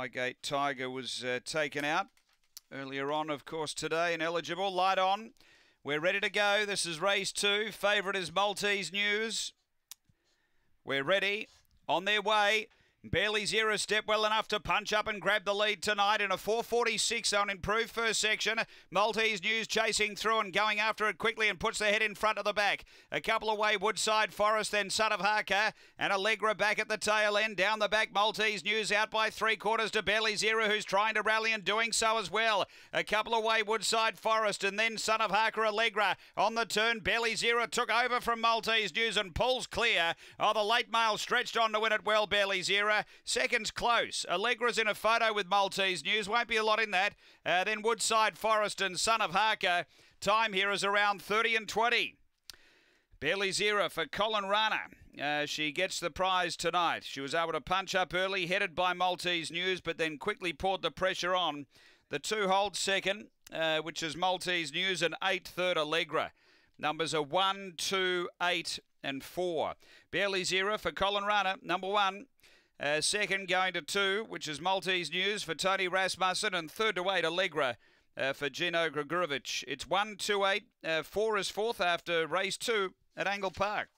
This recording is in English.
Highgate Tiger was uh, taken out earlier on, of course, today Ineligible. Light on. We're ready to go. This is race two. Favourite is Maltese News. We're ready. On their way. Barely zero step well enough to punch up and grab the lead tonight in a 446 on improved first section. Maltese News chasing through and going after it quickly and puts the head in front of the back. A couple away Woodside Forest, then Son of Harker and Allegra back at the tail end. Down the back, Maltese News out by three quarters to Barely Zero, who's trying to rally and doing so as well. A couple away Woodside Forest and then Son of Harker Allegra on the turn. Barely Zero took over from Maltese News and pulls clear. Oh, the late mail stretched on to win it well, Barely Zero. Seconds close. Allegra's in a photo with Maltese News. Won't be a lot in that. Uh, then Woodside Forest and Son of Harker. Time here is around 30 and 20. Barely zero for Colin Rana. Uh, she gets the prize tonight. She was able to punch up early, headed by Maltese News, but then quickly poured the pressure on. The two hold second, uh, which is Maltese News, and eight third Allegra. Numbers are one, two, eight, and four. Barely zero for Colin Rana. Number one. Uh, second going to two, which is Maltese News for Tony Rasmussen, and third to eight, Allegra. Uh, for Gino Gregorovic. It's 1 2 8. Uh, 4 is fourth after race two at Angle Park.